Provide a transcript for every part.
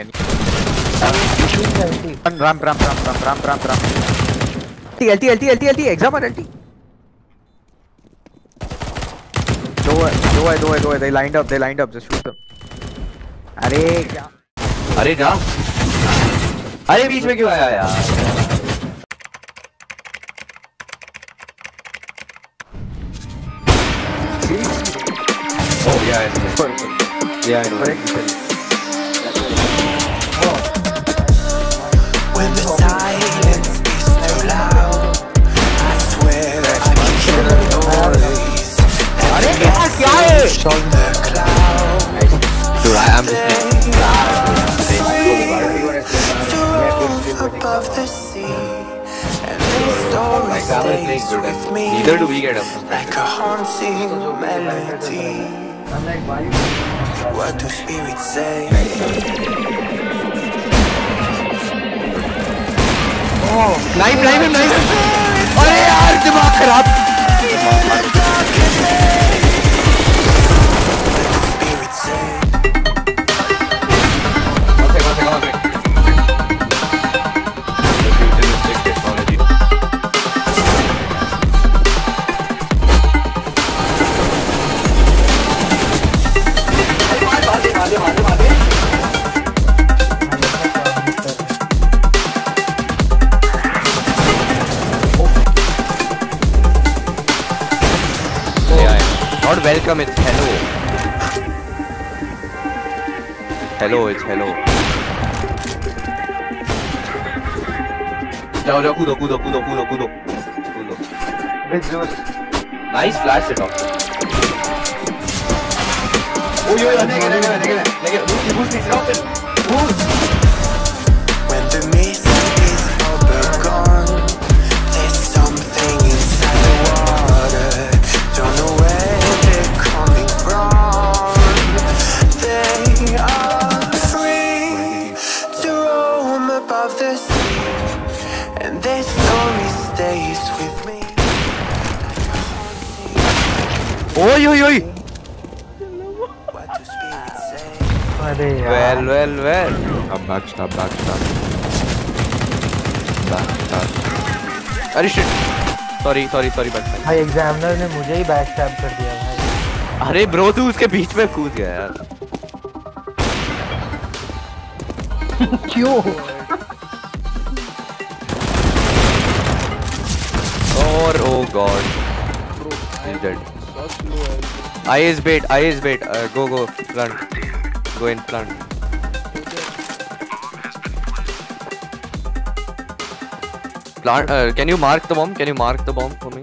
anti Run, ramp ramp ramp ramp ramp ramp ramp LT LT LT LT LT exam LT दो है दो है दो है दो है they lined up they lined up just shoot them अरे क्या अरे जा अरे बीच में क्यों आया यार Oh yeah, I know. when the silence is too loud. I swear I can hear the noise And the message on the cloud Dude, I am above the sea And stays with me Neither do we get up Like a haunting melody. What do spirits say? Knife live live अरे यार दिमाग खराब। welcome, it's hello. Hello, it's hello. Ciao, ciao, cudo, cudo, cudo, cudo, cudo. Cudo. Nice flash, it Oh, yo, yo, nigga, nigga, nigga, nigga. Boost, boost, boost. And their story stays with me. ओय ओय ओय। What do spirits say? अरे well well well अब back stop back stop back stop अरे shit sorry sorry sorry back भाई examiner ने मुझे ही back stab कर दिया भाई। अरे ब्रो तू उसके बीच में कूद गया यार। क्यों? Oh god. Bro, He's dead. I is bait. I is bait. Uh, go go plant. Go in plant. Plant. Uh, can you mark the bomb? Can you mark the bomb for me?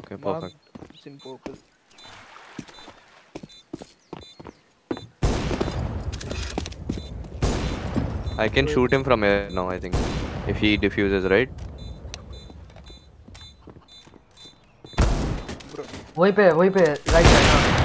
Okay, perfect. It's in focus. I can shoot him from here now, I think. If he defuses, right? वहीं पे वहीं पे right side